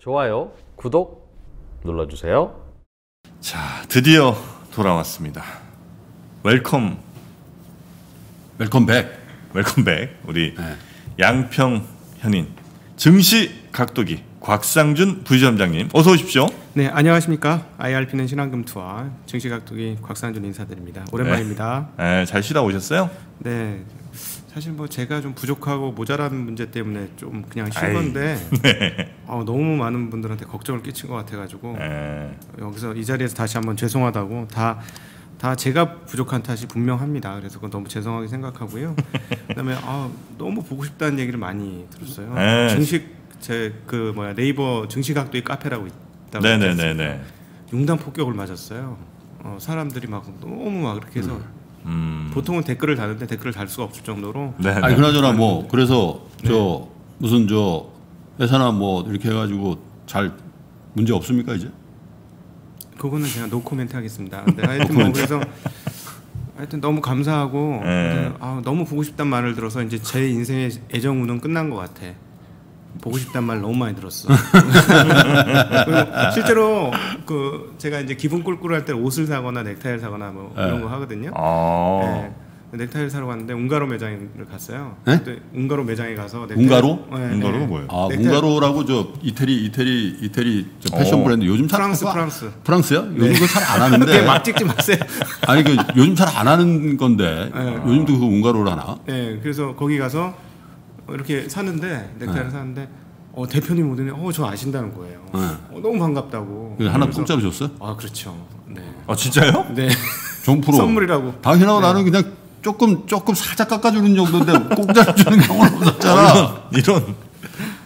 좋아요, 구독 눌러주세요. 자, 드디어 돌아왔습니다. Welcome, welcome back. Welcome back. 우리 네. 양평 현인 증시 각도기 곽상준 부지점장님 어서 오십시오. 네, 안녕하십니까. IRP는 신한금투의 증시 각도기 곽상준 인사드립니다. 오랜만입니다. 네, 잘 쉬다 오셨어요? 네. 사실 뭐 제가 좀 부족하고 모자란 문제 때문에 좀 그냥 쉰 아이, 건데 네. 어, 너무 많은 분들한테 걱정을 끼친 것 같아가지고 네. 여기서 이 자리에서 다시 한번 죄송하다고 다. 다 제가 부족한 탓이 분명합니다. 그래서 그건 너무 죄송하게 생각하고요. 그다음에 아, 너무 보고 싶다는 얘기를 많이 들었어요. 네. 증식 제 그 뭐야 네이버 증시각도의 카페라고 있다고 네네네네. 융단 폭격을 맞았어요. 어, 사람들이 막 너무 막 이렇게 해서 음. 보통은 댓글을 다는데 댓글을 달 수가 없을 정도로 네. 아니 그나저나 뭐 그래서 저 네. 무슨 저 회사나 뭐 이렇게 해가지고 잘 문제 없습니까 이제? 그거는 제가 노 코멘트 하겠습니다. 근데 하여튼 뭐 그래서 하여튼 너무 감사하고 네. 아, 너무 보고 싶단 말을 들어서 이제 제 인생의 애정 운은 끝난 것 같아. 보고 싶단 말 너무 많이 들었어. 실제로 그 제가 이제 기분 꿀꿀할 때 옷을 사거나 넥타이를 사거나 뭐 이런 네. 거 하거든요. 아. 네. 넥타이를 사러 갔는데 Ungaro 매장을 갔어요. 네? Ungaro 매장에 가서 넥타이- Ungaro? 네, Ungaro가 네. 뭐예요? 아 넥타이- Ungaro라고 저 이태리 이태리 이태리 저 패션 어. 브랜드 요즘 잘 프랑스 그거- 프랑스. 프랑스요? 요즘 그거 잘안 하는데 네, 막 찍지 마세요. 아니 그 요즘 잘 안 하는 건데 네. 요즘도 그 운가로를 하나? 네, 그래서 거기 가서 이렇게 샀는데 넥타이를 네. 샀는데 어, 대표님 오더니 어 저 아신다는 거예요. 네. 어, 너무 반갑다고. 하나 공짜로 줬어요? 아 그렇죠. 네. 아 진짜요? 네. 정프로. 선물이라고. 당신하고 나는 그냥 조금 조금 살짝 깎아주는 정도인데 공짜로 주는 경우는 없었잖아. 이런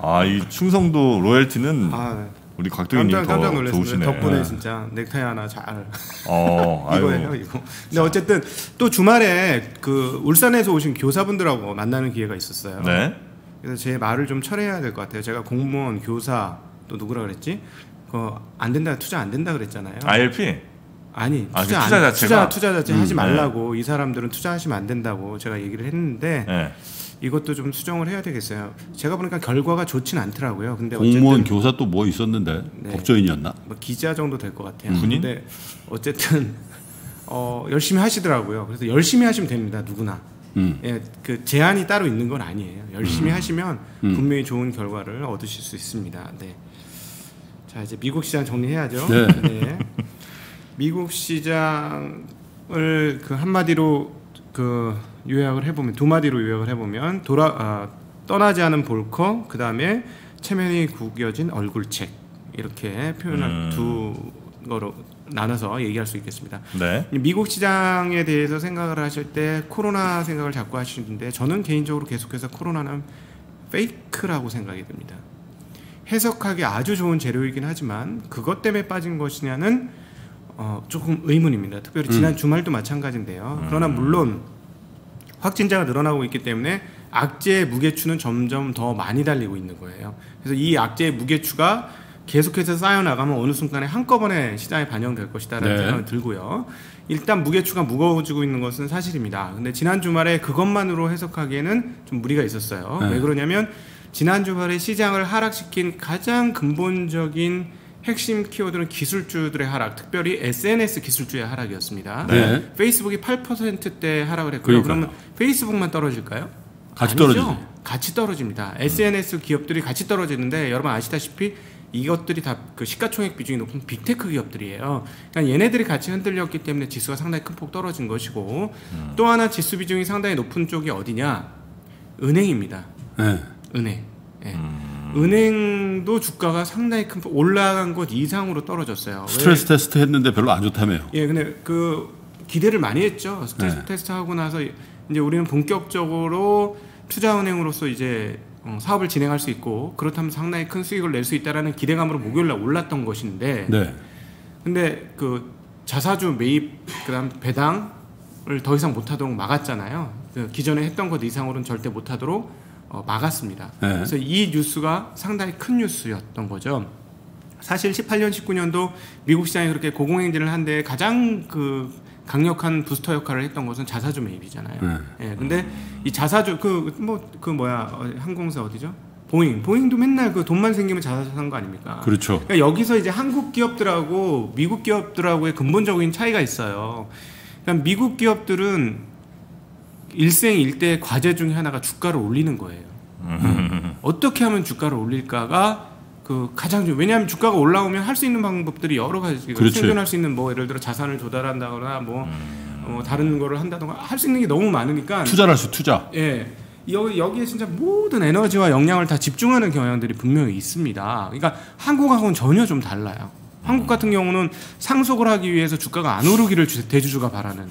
아이 충성도 로열티는 아 우리 곽동희님 깜짝 깜짝 더 놀랐습니다. 덕분에 네. 진짜 넥타이 하나 잘 어. 이거예요 이거. 근데 어쨌든 또 주말에 그 울산에서 오신 교사분들하고 만나는 기회가 있었어요. 네. 그래서 제 말을 좀 처리해야 될 것 같아요. 제가 공무원, 교사 또 누구라 그랬지? 그안 된다 투자 안 된다 그랬잖아요. ILP. 아니 아, 투자 그 안- 투자 자체가? 투자 투자 자체 음, 하지 네. 말라고 이 사람들은 투자하시면 안 된다고 제가 얘기를 했는데 네. 이것도 좀 수정을 해야 되겠어요. 제가 보니까 결과가 좋진 않더라고요. 근데 공무원 교사 또 뭐 있었는데 네. 법조인이었나? 뭐 기자 정도 될 것 같아요. 군인? 근데 어쨌든 어, 열심히 하시더라고요. 그래서 열심히 하시면 됩니다. 누구나. 음. 예, 그 제한이 따로 있는 건 아니에요. 열심히 하시면 음. 분명히 좋은 결과를 얻으실 수 있습니다. 네. 자 이제 미국 시장 정리해야죠. 네. 미국 시장을 그 한마디로 그 요약을 해보면 두 마디로 요약을 해보면 돌아 아, 떠나지 않은 볼커 그 다음에 체면이 구겨진 얼굴책 이렇게 표현을 음. 두 거로 나눠서 얘기할 수 있겠습니다. 네. 미국 시장에 대해서 생각을 하실 때 코로나 생각을 자꾸 하시는데 저는 개인적으로 계속해서 코로나는 페이크라고 생각이 듭니다. 해석하기 아주 좋은 재료이긴 하지만 그것 때문에 빠진 것이냐는 어, 조금 의문입니다. 특별히 지난 주말도 마찬가지인데요. 그러나 물론 확진자가 늘어나고 있기 때문에 악재의 무게추는 점점 더 많이 달리고 있는 거예요. 그래서 이 악재의 무게추가 계속해서 쌓여 나가면 어느 순간에 한꺼번에 시장에 반영될 것이다라는 네. 생각이 들고요. 일단 무게추가 무거워지고 있는 것은 사실입니다. 근데 지난 주말에 그것만으로 해석하기에는 좀 무리가 있었어요. 네. 왜 그러냐면 지난 주말에 시장을 하락시킨 가장 근본적인 핵심 키워드는 기술주들의 하락, 특별히 SNS 기술주의 하락이었습니다. 네. 페이스북이 8%대 하락을 했고요. 그러면 페이스북만 떨어질까요? 같이. 떨어지지. 같이 떨어집니다. SNS 기업들이 같이 떨어지는데 여러분 아시다시피 이것들이 다 그 시가총액 비중이 높은 big tech 기업들이에요. 그러니까 얘네들이 같이 흔들렸기 때문에 지수가 상당히 큰 폭 떨어진 것이고 또 하나 지수 비중이 상당히 높은 쪽이 어디냐? 은행입니다. 네. 은행. 예. 은행도 주가가 상당히 큰폭 올라간 것 이상으로 떨어졌어요. 왜? 스트레스 테스트 했는데 별로 안 좋다며요. 예, 근데 그 기대를 많이 했죠. 스트레스 네. 테스트 하고 나서 이제 우리는 본격적으로 투자은행으로서 이제 어, 사업을 진행할 수 있고 그렇다면 상당히 큰 수익을 낼 수 있다라는 기대감으로 목요일날 올랐던 것인데, 네. 근데 그 자사주 매입 그다음 배당을 더 이상 못하도록 막았잖아요. 그 기존에 했던 것 이상으로는 절대 못하도록 어, 막았습니다. 네. 그래서 이 뉴스가 상당히 큰 뉴스였던 거죠. 사실 18년, 19년도 미국 시장이 그렇게 고공행진을 한데 가장 그 강력한 부스터 역할을 했던 것은 자사주 매입이잖아요. 네. 예, 근데 이 자사주 그 뭐그 뭐야 어, 항공사 어디죠? 보잉, 보잉도 맨날 그 돈만 생기면 자사주 산 거 아닙니까? 그렇죠. 그러니까 여기서 이제 한국 기업들하고 미국 기업들하고의 근본적인 차이가 있어요. 그러니까 미국 기업들은 일생일대 과제 중에 하나가 주가를 올리는 거예요. 어떻게 하면 주가를 올릴까가 그 가장 중 왜냐하면 주가가 올라오면 할 수 있는 방법들이 여러 가지 그렇지. 생존할 수 있는 뭐 예를 들어 자산을 조달한다거나 뭐 어, 다른 거를 한다던가 할 수 있는 게 너무 많으니까 투자를 할수 투자. 예. 여기 여기에 진짜 모든 에너지와 역량을 다 집중하는 경향들이 분명히 있습니다. 그러니까 한국하고는 전혀 좀 달라요. 한국 같은 경우는 상속을 하기 위해서 주가가 안 오르기를 주- 대주주가 바라는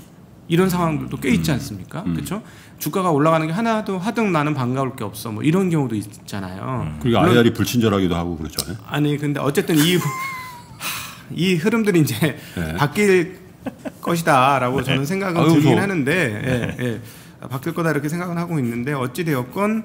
이런 상황들도 꽤 있지 않습니까? 그렇죠? 주가가 올라가는 게 하나도 하등 나는 반가울 게 없어. 뭐 이런 경우도 있잖아요. 그리고 물론- IR이 불친절하기도 하고 그렇죠. 아니 근데 어쨌든 이, 하, 이 흐름들이 이제 네. 바뀔 것이다라고 저는 생각은 아유, 들긴 저- 하는데 예, 예. 바뀔 거다 이렇게 생각은 하고 있는데 어찌 되었건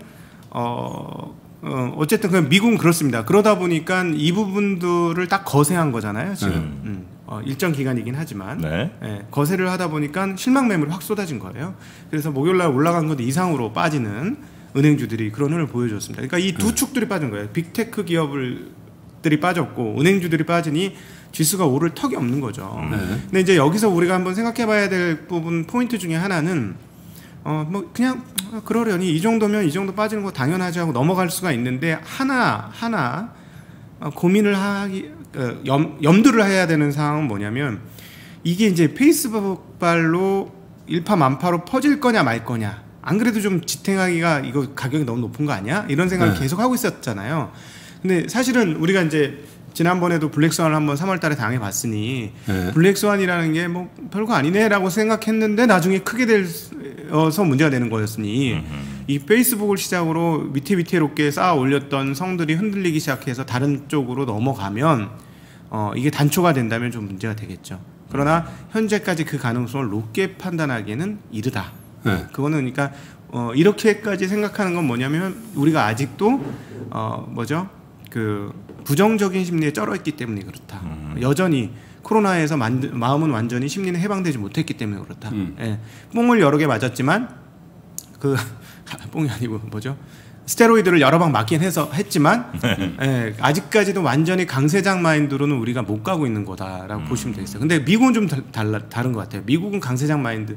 어, 어 어쨌든 그 미국은 그렇습니다. 그러다 보니까 이 부분들을 딱 거세한 거잖아요 지금 음, 어, 일정 기간이긴 하지만 네. 예, 거세를 하다 보니까 실망 매물이 확 쏟아진 거예요. 그래서 목요일 날 올라간 것 이상으로 빠지는 은행주들이 그런 흐름을 보여줬습니다. 그러니까 이 두 축들이 빠진 거예요. 빅테크 기업들이 빠졌고 은행주들이 빠지니 지수가 오를 턱이 없는 거죠. 네. 근데 이제 여기서 우리가 한번 생각해봐야 될 부분 포인트 중에 하나는 어 뭐 그냥 어, 그러려니 이 정도면 이 정도 빠지는 거 당연하지 하고 넘어갈 수가 있는데 하나 하나 어, 고민을 하기 어, 염, 염두를 해야 되는 상황은 뭐냐면 이게 이제 페이스북 발로 일파만파로 퍼질 거냐 말 거냐 안 그래도 좀 지탱하기가 이거 가격이 너무 높은 거 아니야 이런 생각을 네. 계속 하고 있었잖아요 근데 사실은 우리가 이제 지난번에도 블랙스완을 한번 3월달에 당해봤으니 네. 블랙스완이라는 게 뭐 별거 아니네라고 생각했는데 나중에 크게 돼서 문제가 되는 거였으니 이 페이스북을 시작으로 밑에 밑에롭게 쌓아 올렸던 성들이 흔들리기 시작해서 다른 쪽으로 넘어가면 어, 이게 단초가 된다면 좀 문제가 되겠죠. 그러나 현재까지 그 가능성을 높게 판단하기에는 이르다. 네. 그거는 그러니까 어, 이렇게까지 생각하는 건 뭐냐면 우리가 아직도 어, 뭐죠? 그 부정적인 심리에 쩔어 있기 때문에 그렇다. 여전히 코로나에서 만, 마음은 완전히 심리는 해방되지 못했기 때문에 그렇다. 음. 예. 뽕을 여러 개 맞았지만 그 뽕이 아니고 뭐죠? 스테로이드를 여러 방 맞긴 해서 했지만 예, 아직까지도 완전히 강세장 마인드로는 우리가 못 가고 있는 거다라고 보시면 되겠어요. 근데 미국은 좀 달- 달라, 다른 것 같아요. 미국은 강세장 마인드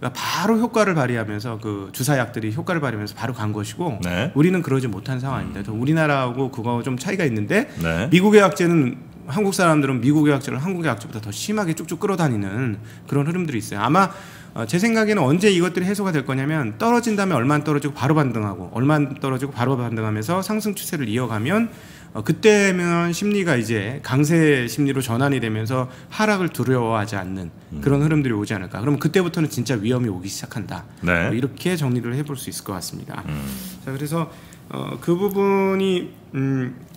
가 바로 효과를 발휘하면서 그 주사약들이 효과를 발휘하면서 바로 간 것이고 네. 우리는 그러지 못한 상황입니다. 그래서 우리나라하고 그거 좀 차이가 있는데 네. 미국의 약제는 한국 사람들은 미국의 약제를 한국의 약제보다 더 심하게 쭉쭉 끌어다니는 그런 흐름들이 있어요. 아마 어, 제 생각에는 언제 이것들이 해소가 될 거냐면 떨어진 다음에 얼마 안 떨어지고 바로 반등하고 얼마 안 떨어지고 바로 반등하면서 상승 추세를 이어가면 어, 그때면 심리가 이제 강세 심리로 전환이 되면서 하락을 두려워하지 않는 그런 흐름들이 오지 않을까. 그러면 그때부터는 진짜 위험이 오기 시작한다. 네. 뭐 이렇게 정리를 해볼 수 있을 것 같습니다. 자 그래서 어, 그 부분이 음, 어,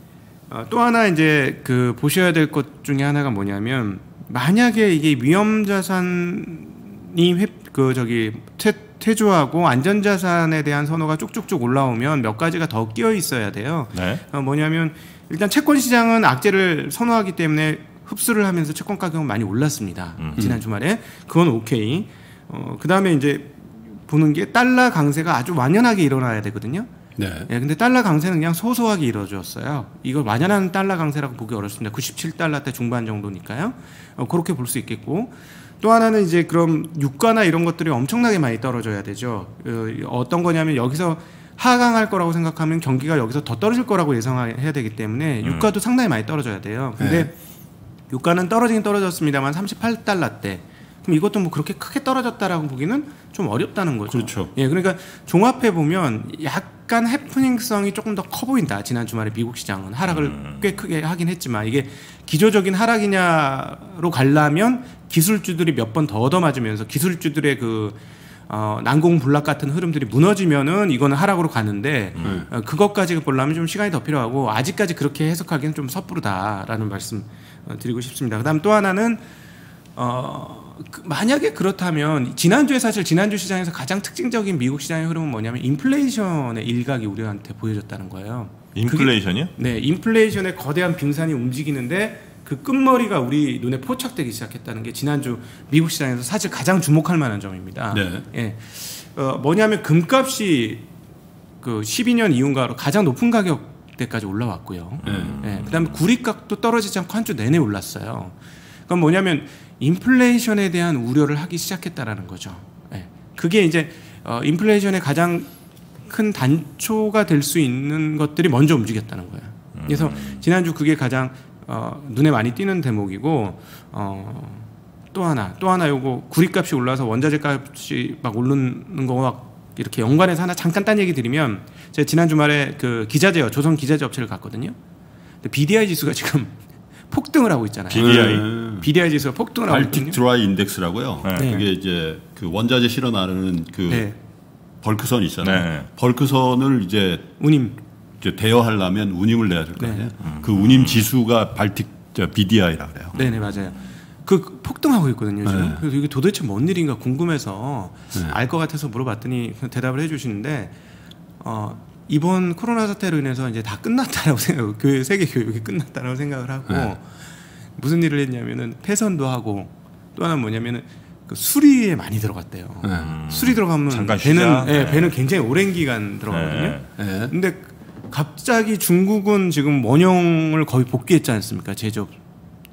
또 하나 이제 그 보셔야 될 것 중에 하나가 뭐냐면 만약에 이게 위험 자산이 회, 그 저기 퇴, 퇴조하고 안전 자산에 대한 선호가 쭉쭉쭉 올라오면 몇 가지가 더 끼어 있어야 돼요. 네. 어, 뭐냐면 일단 채권 시장은 악재를 선호하기 때문에 흡수를 하면서 채권 가격은 많이 올랐습니다. 지난 주말에 그건 오케이. 어, 그 다음에 이제 보는 게 달러 강세가 아주 완연하게 일어나야 되거든요. 네. 예, 근데 달러 강세는 그냥 소소하게 이루어졌어요. 이걸 완연한 달러 강세라고 보기 어렵습니다. 97달러 대 중반 정도니까요. 어, 그렇게 볼 수 있겠고 또 하나는 이제 그럼 유가나 이런 것들이 엄청나게 많이 떨어져야 되죠. 어, 어떤 거냐면 여기서 하강할 거라고 생각하면 경기가 여기서 더 떨어질 거라고 예상해야 되기 때문에 유가도 상당히 많이 떨어져야 돼요. 근데 유가는 떨어지긴 떨어졌습니다만 38달러 대. 그럼 이것도 뭐 그렇게 크게 떨어졌다라고 보기는 좀 어렵다는 거죠. 그렇죠. 예, 그러니까 종합해 보면 약간 해프닝성이 조금 더 커 보인다. 지난 주말에 미국 시장은 하락을 꽤 크게 하긴 했지만 이게 기조적인 하락이냐로 가려면 기술주들이 몇 번 더 얻어맞으면서 기술주들의 그 어, 난공불락 같은 흐름들이 무너지면은 이거는 하락으로 가는데 어, 그것까지 보려면 좀 시간이 더 필요하고 아직까지 그렇게 해석하기는 좀 섣부르다라는 말씀 어, 드리고 싶습니다. 그다음 또 하나는 어, 그 만약에 그렇다면 지난주에 사실 지난주 시장에서 가장 특징적인 미국 시장의 흐름은 뭐냐면 인플레이션의 일각이 우리한테 보여졌다는 거예요. 인플레이션이요? 네, 인플레이션의 거대한 빙산이 움직이는데 그 끝머리가 우리 눈에 포착되기 시작했다는 게 지난주 미국 시장에서 사실 가장 주목할 만한 점입니다. 네. 예. 어, 뭐냐면 금값이 그 12년 이후인가로 가장 높은 가격대까지 올라왔고요. 예, 그다음에 구리값도 떨어지지 않고 한 주 내내 올랐어요. 그건 뭐냐면 인플레이션에 대한 우려를 하기 시작했다라는 거죠. 예, 그게 이제 어, 인플레이션의 가장 큰 단초가 될 수 있는 것들이 먼저 움직였다는 거예요. 그래서 지난주 그게 가장 어, 눈에 많이 띄는 대목이고 어, 또 하나 또 하나 요거 구리값이 올라서 원자재 값이 막 오르는 거와 막 이렇게 연관해서 하나 잠깐 딴 얘기 드리면 제가 지난 주말에 그 기자재요 조선 기자재 업체를 갔거든요. 근데 BDI 지수가 지금 폭등을 하고 있잖아요. BDI. BDI 지수가 폭등을 하고 발틱 있거든요. 드라이 인덱스라고요. 네. 그게 이제 그 원자재 실어 나르는 그 네, 벌크선 있잖아요. 네. 벌크선을 이제 운임. 이제 대여하려면 운임을 내야 될거 네. 아니에요. 그 운임 지수가 발틱 저 BDI라 그래요. 네 네 맞아요. 그 폭등하고 있거든요 지금. 네. 그래서 이게 도대체 뭔 일인가 궁금해서 네. 알것 같아서 물어봤더니 대답을 해주시는데 어, 이번 코로나 사태로 인해서 이제 다 끝났다라고 생각, 그 세계 교육이 끝났다라고 생각을 하고 네. 무슨 일을 했냐면은 폐선도 하고 또 하나 는 뭐냐면은 그 수리에 많이 들어갔대요. 네. 수리 들어가면 배는. 예, 네. 배는 굉장히 오랜 기간 들어가거든요. 네. 네. 근데 갑자기 중국은 지금 원형을 거의 복귀했지 않습니까? 제조업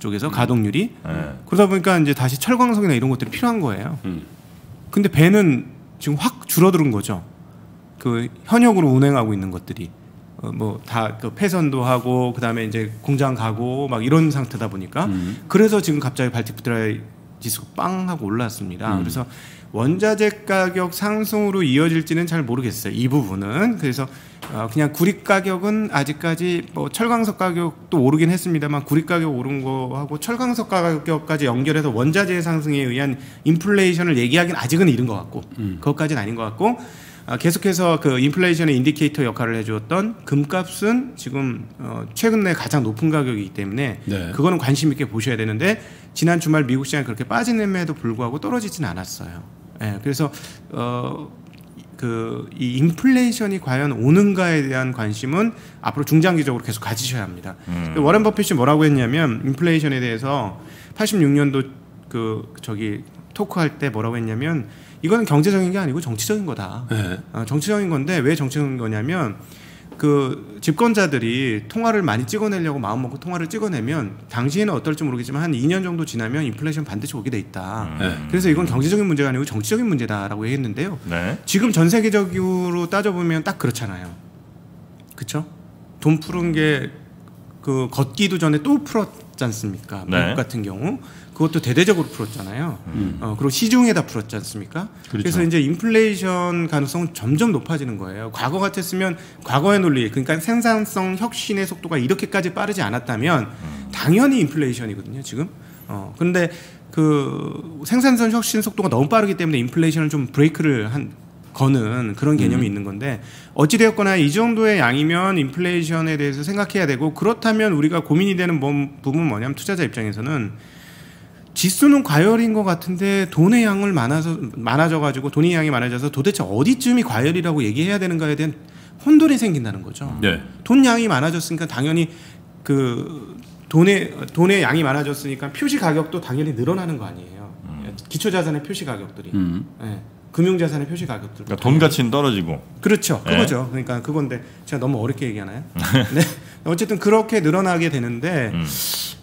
쪽에서 가동률이 네. 그러다 보니까 이제 다시 철광석이나 이런 것들이 필요한 거예요. 음. 근데 배는 지금 확 줄어드는 거죠. 그 현역으로 운행하고 있는 것들이 어, 뭐다 그 폐선도 하고 그다음에 이제 공장 가고 막 이런 상태다 보니까 음. 그래서 지금 갑자기 발틱 드라이 지수가 빵 하고 올랐습니다. 음. 그래서 원자재 가격 상승으로 이어질지는 잘 모르겠어요. 이 부분은 그래서 어, 그냥 구리 가격은 아직까지 뭐 철광석 가격도 오르긴 했습니다만 구리 가격 오른 거하고 철광석 가격까지 연결해서 원자재 상승에 의한 인플레이션을 얘기하기는 아직은 이른 것 같고 그것까지는 아닌 것 같고 아, 계속해서 그 인플레이션의 indicator 역할을 해주었던 금값은 지금 어, 최근 내 가장 높은 가격이기 때문에 네. 그거는 관심 있게 보셔야 되는데 지난 주말 미국 시장이 그렇게 빠짐에도 불구하고 떨어지진 않았어요. 예, 그래서 어, 그 이 인플레이션이 과연 오는가에 대한 관심은 앞으로 중장기적으로 계속 가지셔야 합니다. 그 워렌 버핏이 뭐라고 했냐면 인플레이션에 대해서 86년도 그 저기 토크할 때 뭐라고 했냐면 이거는 경제적인 게 아니고 정치적인 거다. 네. 어, 정치적인 건데 왜 정치적인 거냐면 그 집권자들이 통화를 많이 찍어내려고 마음 먹고 통화를 찍어내면 당시에는 어떨지 모르겠지만 한 2년 정도 지나면 인플레이션 반드시 오게 돼 있다. 네. 그래서 이건 경제적인 문제가 아니고 정치적인 문제다라고 얘기했는데요. 네. 지금 전 세계적으로 따져보면 딱 그렇잖아요. 그쵸? 돈 푸른 게 그 걷기도 전에 또 풀었지 않습니까? 미국 네. 같은 경우 그것도 대대적으로 풀었잖아요. 음. 어, 그리고 시중에다 풀었지 않습니까? 그렇죠. 그래서 이제 인플레이션 가능성은 점점 높아지는 거예요. 과거 같았으면 과거의 논리, 그러니까 생산성 혁신의 속도가 이렇게까지 빠르지 않았다면 당연히 인플레이션이거든요. 지금. 어, 근데 그 생산성 혁신 속도가 너무 빠르기 때문에 인플레이션을 좀 브레이크를 한 거는 그런 개념이 있는 건데 어찌되었거나 이 정도의 양이면 인플레이션에 대해서 생각해야 되고 그렇다면 우리가 고민이 되는 뭐- 부분은 뭐냐면 투자자 입장에서는 지수는 과열인 것 같은데 돈의 양을 많아서 많아져 가지고 돈의 양이 많아져서 도대체 어디쯤이 과열이라고 얘기해야 되는가에 대한 혼돈이 생긴다는 거죠. 네. 돈 양이 많아졌으니까 당연히 그 돈의 돈의 양이 많아졌으니까 표시 가격도 당연히 늘어나는 거 아니에요. 기초 자산의 표시 가격들이, 음. 예. 금융 자산의 표시 가격들. 그러니까 돈 가치는 떨어지고. 그렇죠. 네. 그거죠. 그러니까 그건데 제가 너무 어렵게 얘기하나요? 네. 어쨌든 그렇게 늘어나게 되는데 음.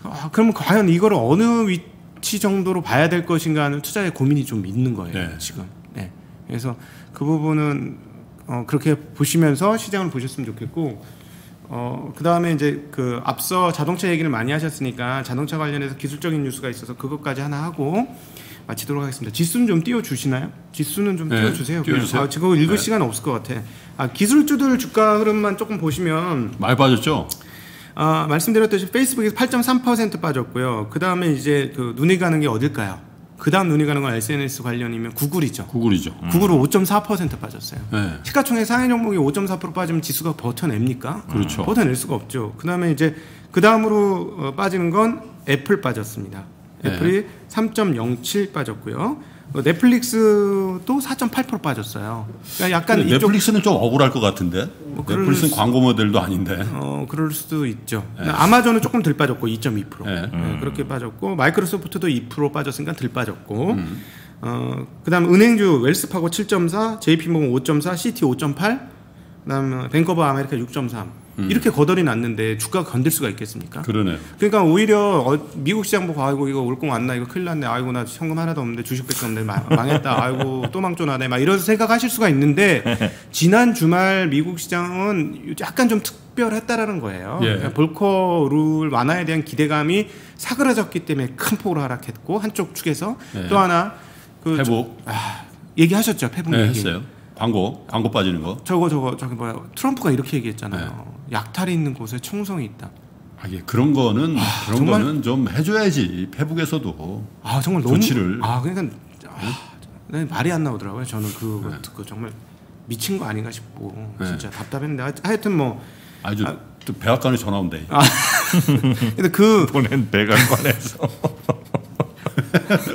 아, 그러면 과연 이걸 어느 위치 정도로 봐야 될 것인가 하는 투자의 고민이 좀 있는 거예요. 네. 지금. 네. 그래서 그 부분은 어, 그렇게 보시면서 시장을 보셨으면 좋겠고 어, 그다음에 이제 그 앞서 자동차 얘기를 많이 하셨으니까 자동차 관련해서 기술적인 뉴스가 있어서 그것까지 하나 하고 마치도록 하겠습니다. 지수는 좀 띄워 주시나요? 지수는 좀 네, 띄워 주세요. 띄워주세요. 아, 지금 읽을 네. 시간 없을 것 같아. 아, 기술주들 주가 흐름만 조금 보시면 많이 빠졌죠? 아, 말씀드렸듯이 페이스북에서 8.3% 빠졌고요. 그 다음에 이제 그 눈이 가는 게 어딜까요? 그 다음 눈이 가는 건 SNS 관련이면 구글이죠. 구글이죠. 구글은 5.4% 빠졌어요. 네. 시가총액 상해 종목이 5.4% 빠지면 지수가 버텨냅니까? 그렇죠. 버텨낼 수가 없죠. 그 다음에 이제 그 다음으로 어, 빠지는 건 애플 빠졌습니다. 네. 애플이 3.07 빠졌고요. 어, 넷플릭스도 4.8% 빠졌어요. 그러니까 약간 넷플릭스는 좀 억울할 것 같은데. 뭐 넷플릭스는 수- 광고 모델도 아닌데. 어 그럴 수도 있죠. 아마존은 조금 덜 빠졌고 2.2%. 네. 네, 그렇게 빠졌고 마이크로소프트도 2% 빠졌으니까 덜 빠졌고. 음. 어 그다음 은행주 웰스파고 7.4, JP모건 5.4, 씨티 5.8. 그다음에 뱅크 오브 아메리카 6.3 이렇게 거덜이 났는데 주가가 건들 수가 있겠습니까? 그러네요. 그러니까 오히려 어, 미국 시장 보고 아이고 이거 올공 왔나 이거 큰일 났네 아이고 나 현금 하나도 없는데 주식밖에 없는데 마- 망했다 아이고 또 망조나네 막 이런 생각하실 수가 있는데 지난 주말 미국 시장은 약간 좀 특별했다라는 거예요. 예. 그러니까 볼커 룰 완화에 대한 기대감이 사그라졌기 때문에 큰 폭으로 하락했고 한쪽 축에서 예. 또 하나 그 회복 아, 얘기하셨죠 페북 네, 얘기. 했어요. 광고 광고 빠지는 거. 저거 저거 저기 뭐야 트럼프가 이렇게 얘기했잖아요. 약탈이 있는 곳에 충성이 있다. 아, 예, 그런 거는 그런 정말- 거는 좀 해줘야지 페북에서도. 아 정말 너무 조치를. 아 그러니까 아, 네, 말이 안 나오더라고요. 저는 그거 듣고 정말 미친 거 아닌가 싶고 네. 진짜 답답했는데 하- 하여튼 뭐 아주 또 백악관에 전화 온대. 근데 그 보낸 백악관에서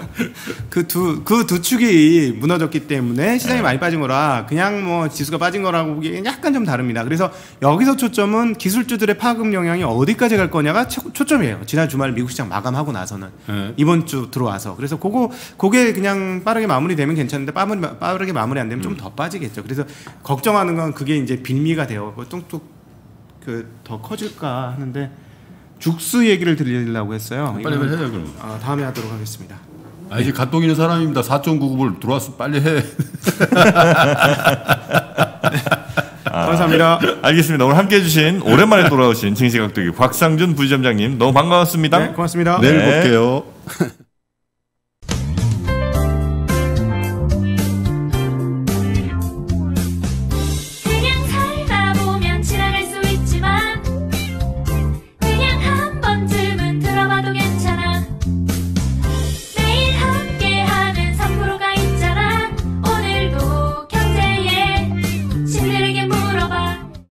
그 두 그 두 축이 무너졌기 때문에 시장이 많이 빠진 거라 그냥 뭐 지수가 빠진 거라고 보기엔 약간 좀 다릅니다. 그래서 여기서 초점은 기술주들의 파급 영향이 어디까지 갈 거냐가 초, 초점이에요. 지난 주말 미국 시장 마감하고 나서는 네. 이번 주 들어와서 그래서 그거 그게 그냥 빠르게 마무리되면 괜찮은데 빠르게, 빠르게 마무리 안 되면 좀 더 빠지겠죠. 그래서 걱정하는 건 그게 이제 빌미가 되어 그 뚱뚱 그더 커질까 하는데 죽수 얘기를 드리려고 했어요. 빨리 이거는, 해요 그럼. 아, 다음에 하도록 하겠습니다. 아 이제 갓동 있는 사람입니다. 4.99을 들어와서 빨리 해. 감사합니다. 알겠습니다. 오늘 함께 해 주신 오랜만에 돌아오신 증시각도기 곽상준 부지점장님 너무 반가웠습니다. 네, 고맙습니다. 내일 네. 볼게요.